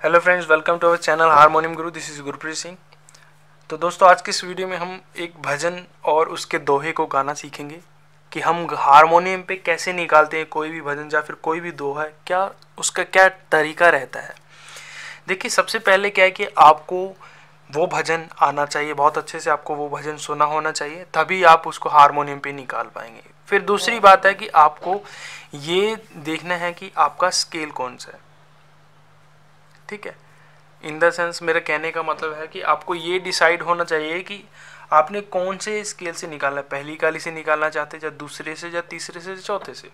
Hello friends, welcome to our channel harmonium guru. This is Gurpreet Singh. तो दोस्तों, आज की इस वीडियो में हम एक भजन और उसके दोहे को गाना सीखेंगे कि हम हारमोनियम पे कैसे निकालते हैं कोई भी भजन या फिर कोई भी दोहा है क्या उसका क्या तरीका रहता है। देखिए, सबसे पहले क्या है कि आपको वो भजन आना चाहिए, बहुत अच्छे से आपको वो भजन सुना होना चाहिए, तभी आप उसको हारमोनियम पे निकाल पाएँगे। फिर दूसरी बात है कि आपको ये देखना है कि आपका स्केल कौन सा है। ठीक है? इन द सेंस मेरे कहने का मतलब है कि आपको ये डिसाइड होना चाहिए कि आपने कौन से स्केल से निकालना है? पहली काली से निकालना चाहते हैं या दूसरे से या तीसरे से चौथे से?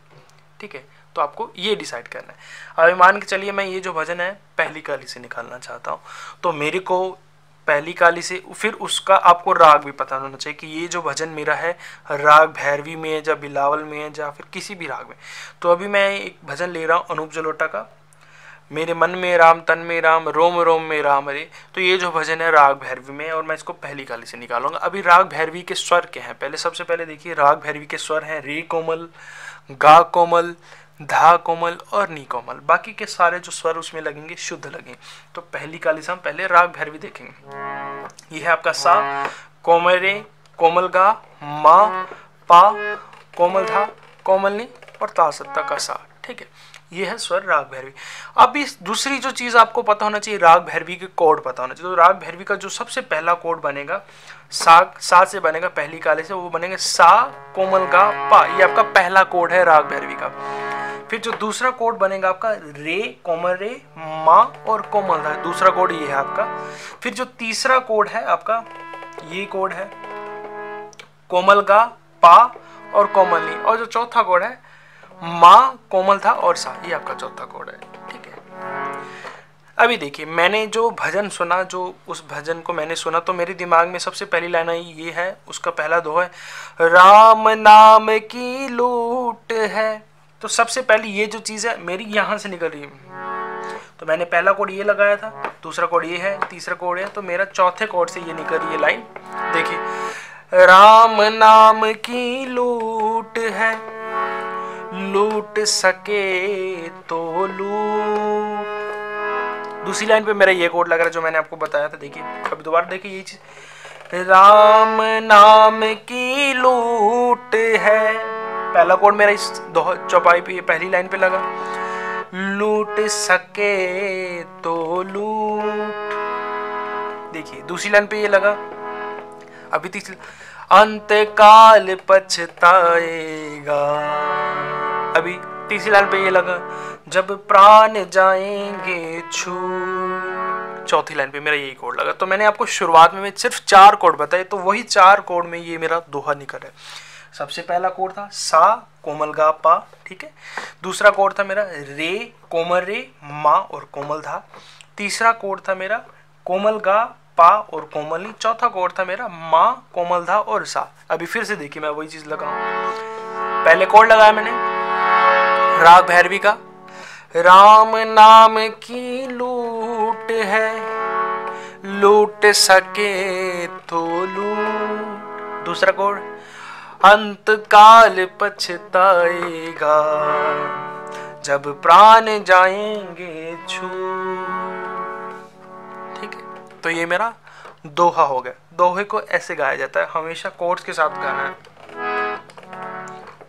ठीक है? तो आपको ये डिसाइड करना है। अभी मान के चलिए मैं ये जो भजन है, पहली काली से निकालना चाहता हूँ। तो मेरे को पहली काली से, फिर उसका आपको राग भी पता होना चाहिए कि ये जो भजन मेरा है, राग भैरवी में है, या बिलावल में है, या फिर किसी भी राग में। तो अभी मैं एक भजन ले रहा हूँ, अनूप जलोटा का। मेरे मन में राम, तन में राम, रोम रोम में राम रे तो ये जो भजन है राग भैरवी में, और मैं इसको पहली काली से निकालूँगा। अभी राग भैरवी के स्वर क्या हैं? पहले, सबसे पहले देखिए, राग भैरवी के स्वर हैं रे कोमल, गा कोमल, धा कोमल और नी कोमल। बाकी के सारे जो स्वर उसमें लगेंगे, शुद्ध लगेंगे तो पहली काली से हम पहले राग भैरवी देखेंगे। ये है आपका सा, कोमल रे, कोमल गा, मा, पा, कोमल धा, कोमल नी और ता सत्ता का सा। ठीक है? ये है स्वर राग भैरवी। अब इस दूसरी जो चीज़ आपको पता होना चाहिए, राग भैरवी के कोड पता होना चाहिए। तो राग भैरवी का जो सबसे पहला कोड बनेगा, सा सा से बनेगा पहली काले से, वो बनेगा सा, कोमल का, पा। ये आपका पहला कोड है राग भैरवी का। फिर जो दूसरा कोड बनेगा आपका, रे, कोमल रे, मा और कोमल धा दूसरा कोड ये है आपका। फिर जो तीसरा कोड है आपका, ये कोड है, कोमल का, पा और कोमल और जो चौथा कोड है माँ कोमल था और सा ये आपका चौथा कोड है। ठीक है? अभी देखिए, मैंने जो भजन सुना, जो उस भजन को मैंने सुना तो मेरे दिमाग में सबसे पहली लाइन आई, ये है, उसका पहला दो है, राम नाम की लूट है। तो सबसे पहली ये जो चीज़ है, मेरी यहाँ से निकल रही है। तो मैंने पहला कोड ये लगाया था, दूसरा कोड ये है, तीसरा कोड है तो मेरा चौथे कोड से ये निकल रही है लाइन। देखिए, राम नाम की लूट है। लूट सके तो लूट दूसरी लाइन पे मेरा ये कोड लग रहा है जो मैंने आपको बताया था, देखिए अभी दोबारा देखिए ये चीज़। राम नाम की लूट है। पहला कोड मेरा इस चौपाई पे, पहली लाइन पे लगा। लूट सके तो लूट। देखिए, दूसरी लाइन पे ये लगा। अभी तीसरी अंत काल पछताएगा। अभी तीसरी लाइन पे ये लगा, जब प्राण जाएँगे छू। चौथी लाइन पे मेरा यही कोड लगा। तो मैंने आपको शुरुआत में सिर्फ़ चार कोड बताए तो वही चार कोड में ये मेरा दोहा निकल है। सबसे पहला कोड था सा, कोमल गा, पा, ठीक है? दूसरा कोड था मेरा रे, कोमल रे, मा और कोमल धा। तीसरा कोड था मेरा कोमल गा, पा और कोमली चौथा कोड था मेरा मा, कोमल धा और सा। अभी फिर से देखिए, मैं वही चीज़ लगाऊ। पहले कोड लगाया मैंने राग भैरवी का। राम नाम की लूट है, लूट सके तो लूट। दूसरा कोड अंत काल पछताएगा, जब प्राण जाएँगे छू ठीक है तो ये मेरा दोहा हो गया। दोहे को ऐसे गाया जाता है, हमेशा कोर्स के साथ गाना है।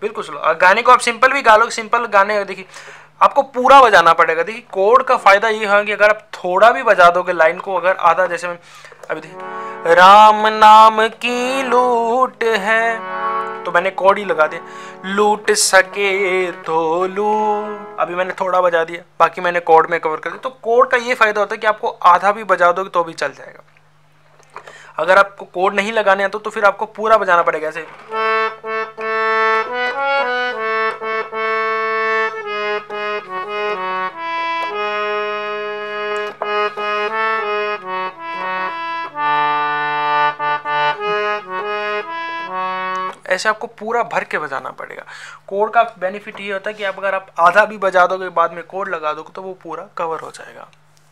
बिल्कुल स्लो गाने को आप सिंपल भी गा लो सिंपल गाने, देखिए, आपको पूरा बजाना पड़ेगा। देखिए, कोड का फ़ायदा ये है कि अगर आप थोड़ा भी बजा दोगे लाइन को, अगर आधा, जैसे मैं, अभी देखिए, राम नाम की लूट है तो मैंने कोड ही लगा दिया, लूट सके तो लूट। अभी मैंने थोड़ा बजा दिया, बाकी मैंने कोड में कवर कर दिया। तो कोड का ये फ़ायदा होता है कि आपको आधा भी बजा दोगे तो भी चल जाएगा। अगर आपको कोड नहीं लगाने आता तो फिर आपको पूरा बजाना पड़ेगा, ऐसे। ऐसे आपको पूरा भर के बजाना पड़ेगा। कोड का बेनिफिट ये होता है कि आप अगर आप आधा भी बजा दोगे, बाद में कोड लगा दोगे तो वो पूरा कवर हो जाएगा।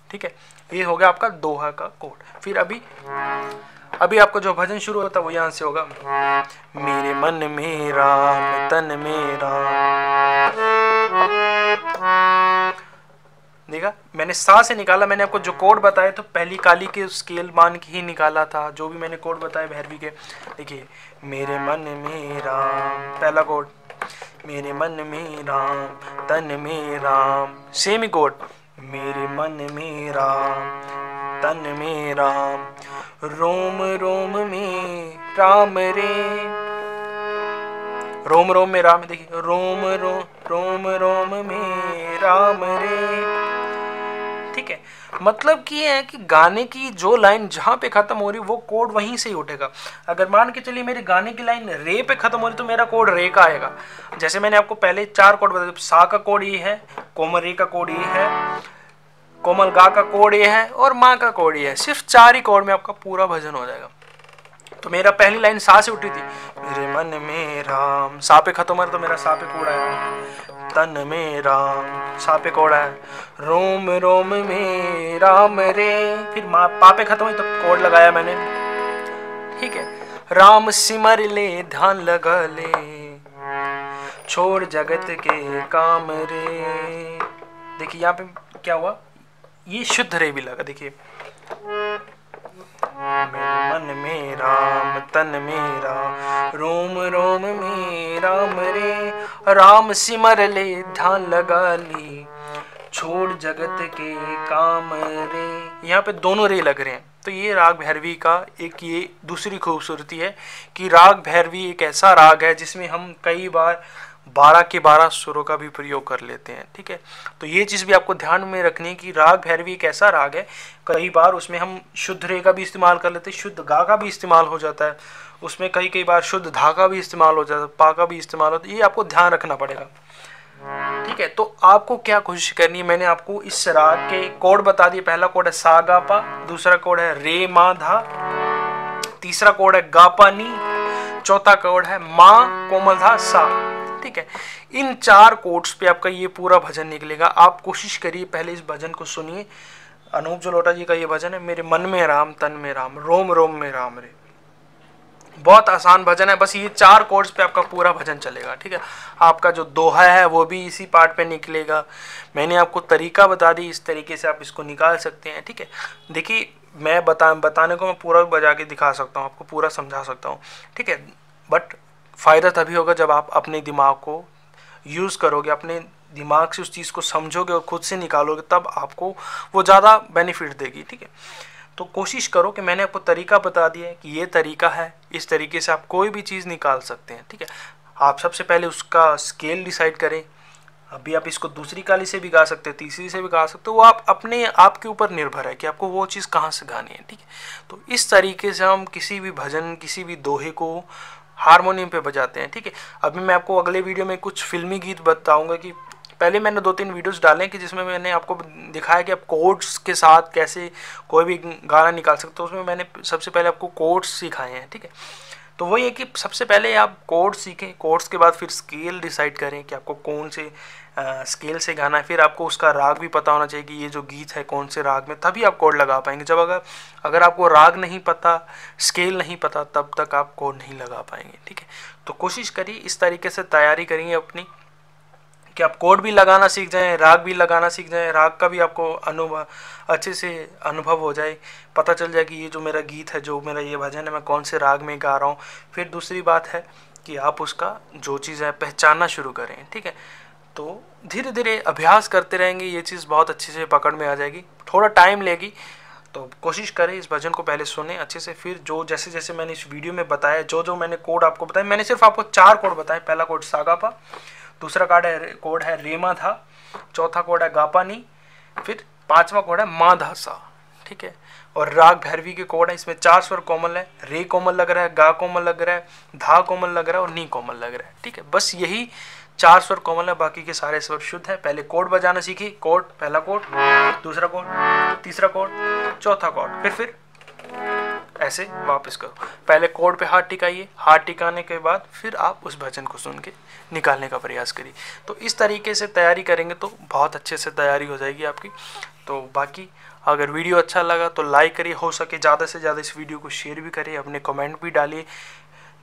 ठीक है? ये हो गया आपका दोहा का कोड। फिर अभी अभी आपका जो भजन शुरू होता है, वो यहाँ से होगा। मेरे मन में राम, तन में राम। देखा? मैंने सा से निकाला, मैंने आपको जो कोड बताया तो पहली काली के स्केल मान के ही निकाला था, जो भी मैंने कोड बताया भैरवी के। देखिए, मेरे मन में राम, पहला कोड मेरे मन में राम, तन में राम सेम ही कोड मेरे मन में राम, तन में राम, रोम रोम में राम रे। रोम रोम में राम, देखिए, रोम रोम रोम रोम में राम रे। मतलब कि है कि गाने की जो लाइन जहाँ पे ख़त्म हो रही, वो कोड वहीं से ही उठेगा। अगर मान के चलिए मेरे गाने की लाइन रे पे ख़त्म हो रही तो मेरा कोड रे का आएगा। जैसे मैंने आपको पहले चार कोड बताया सा का कोड ये है, कोमल रे का कोड ये है, कोमल गा का कोड ये है, और माँ का कोड ये है। सिर्फ़ चार ही कोड में आपका पूरा भजन हो जाएगा। तो मेरा पहली लाइन सा से उठी थी। मेरे मन में राम, सा पे खत्म है तो मेरा सा पे कोड है तन में राम सा पे कोड़ा है। रोम रोम में राम रे फिर माँ पा पे खत्म हुई तो कोड लगाया मैंने। ठीक है, राम सिमर ले ध्यान लगा ले। छोड़ जगत के काम रे। देखिए, यहाँ पे क्या हुआ? ये शुद्ध रे भी लगा, देखिए। मन में राम तन मेरा, रोम रोम में राम रे राम सिमर ले ध्यान लगा ली। छोड़ जगत के काम रे। यहाँ पे दोनों रे लग रहे हैं। तो ये राग भैरवी का एक ये दूसरी खूबसूरती है कि राग भैरवी एक ऐसा राग है जिसमें हम कई बार बारह के बारह सुरों का भी प्रयोग कर लेते हैं, ठीक है? तो ये चीज़ भी आपको ध्यान में रखनी है कि राग भैरवी एक ऐसा राग है, कई बार उसमें हम शुद्ध रे का भी इस्तेमाल कर लेते हैं, शुद्ध गा का भी इस्तेमाल हो जाता है, उसमें कई कई बार शुद्ध धा का भी इस्तेमाल हो जाता है, पा का भी इस्तेमाल होता है, ये आपको ध्यान रखना पड़ेगा। ठीक है तो आपको क्या कोशिश करनी है, मैंने आपको इस राग के कोड बता दिए पहला कोड है सा गा पा, दूसरा कोड है रे मा धा, तीसरा कोड है गा पा नी, चौथा कोड है मा कोमल धा सा। ठीक है? इन चार कोड्स पे आपका ये पूरा भजन निकलेगा। आप कोशिश करिए पहले इस भजन को सुनिए। अनूप जलोटा जी का ये भजन है, मेरे मन में राम, तन में राम, रोम रोम में राम रे। बहुत आसान भजन है, बस ये चार कोर्स पे आपका पूरा भजन चलेगा, ठीक है? आपका जो दोहा है, वो भी इसी पार्ट पे निकलेगा। मैंने आपको तरीका बता दी, इस तरीके से आप इसको निकाल सकते हैं, ठीक है? देखिए, मैं बता, बताने को मैं पूरा बजा के दिखा सकता हूँ, आपको पूरा समझा सकता हूँ, ठीक है? बट फ़ायदा तभी होगा जब आप अपने दिमाग को यूज़ करोगे, अपने दिमाग से उस चीज़ को समझोगे और खुद से निकालोगे, तब आपको वो ज़्यादा बेनिफिट देगी, ठीक है? तो कोशिश करो कि मैंने आपको तरीका बता दिया है कि ये तरीका है, इस तरीके से आप कोई भी चीज़ निकाल सकते हैं, ठीक है? आप सबसे पहले उसका स्केल डिसाइड करें। अभी आप इसको दूसरी काली से भी गा सकते हैं, तीसरी से भी गा सकते हो, वो आप अपने आप के ऊपर निर्भर है कि आपको वो चीज़ कहाँ से गानी है, ठीक है? तो इस तरीके से हम किसी भी भजन, किसी भी दोहे को हारमोनियम पे बजाते हैं, ठीक है? अभी मैं आपको अगले वीडियो में कुछ फिल्मी गीत बताऊँगा कि पहले मैंने दो तीन वीडियोस डाले कि जिसमें मैंने आपको दिखाया कि आप कोड्स के साथ कैसे कोई भी गाना निकाल सकते हो, उसमें मैंने सबसे पहले आपको कोड्स सिखाए हैं, ठीक है? तो वही है कि सबसे पहले आप कोड्स सीखें कोड्स के बाद फिर स्केल डिसाइड करें कि आपको कौन से स्केल से गाना है, फिर आपको उसका राग भी पता होना चाहिए कि ये जो गीत है, कौन से राग में, तभी आप कोड लगा पाएँगे। जब अगर अगर आपको राग नहीं पता स्केल नहीं पता, तब तक आप कोड नहीं लगा पाएँगे, ठीक है? तो कोशिश करिए, इस तरीके से तैयारी करिए अपनी कि आप कोड भी लगाना सीख जाएँ, राग भी लगाना सीख जाएँ, राग का भी आपको अनुभव, अच्छे से अनुभव हो जाए, पता चल जाए कि ये जो मेरा गीत है, जो मेरा ये भजन है, मैं कौन से राग में गा रहा हूँ। फिर दूसरी बात है कि आप उसका जो चीज़ है, पहचानना शुरू करें, ठीक है? तो धीरे धीरे अभ्यास करते रहेंगे, ये चीज़ बहुत अच्छे से पकड़ में आ जाएगी। थोड़ा टाइम लेगी तो कोशिश करें इस भजन को पहले सुने अच्छे से, फिर जो जैसे जैसे मैंने इस वीडियो में बताया जो जो मैंने कोड आपको बताया, मैंने सिर्फ़ आपको चार कोड बताए। पहला कोड सागापा दूसरा कार्ड है कोड है रेमा था चौथा कोड है गापानी, फिर पांचवा कोड है माधा सा, ठीक है? और राग भैरवी के कोड है, इसमें चार स्वर कोमल है। रे कोमल लग रहा है, गा कोमल लग रहा है, धा कोमल लग रहा है और नी कोमल लग रहा है, ठीक है? बस यही चार स्वर कोमल है, बाकी के सारे स्वर शुद्ध है। पहले कोड बजाना सीखी, कोड, पहला कोड, दूसरा कोड, तीसरा कोड, चौथा कोड, फिर फिर ऐसे वापस करो। पहले कोड पे हाथ टिकाइए। हाथ टिकाने के बाद फिर आप उस भजन को सुन के निकालने का प्रयास करिए। तो इस तरीके से तैयारी करेंगे तो बहुत अच्छे से तैयारी हो जाएगी आपकी। तो बाकी अगर वीडियो अच्छा लगा तो लाइक करिए। हो सके ज़्यादा से ज़्यादा इस वीडियो को शेयर भी करिए। अपने कमेंट भी डालिए।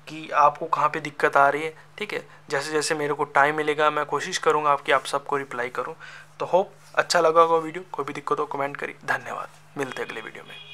कि आपको कहाँ पे दिक्कत आ रही है, ठीक है? जैसे जैसे मेरे को टाइम मिलेगा, मैं कोशिश करूँगा आपकी आप सबको रिप्लाई करूँ। तो होप अच्छा लगा होगा वीडियो कोई भी दिक्कत हो कमेंट करिए। धन्यवाद। मिलते अगले वीडियो में।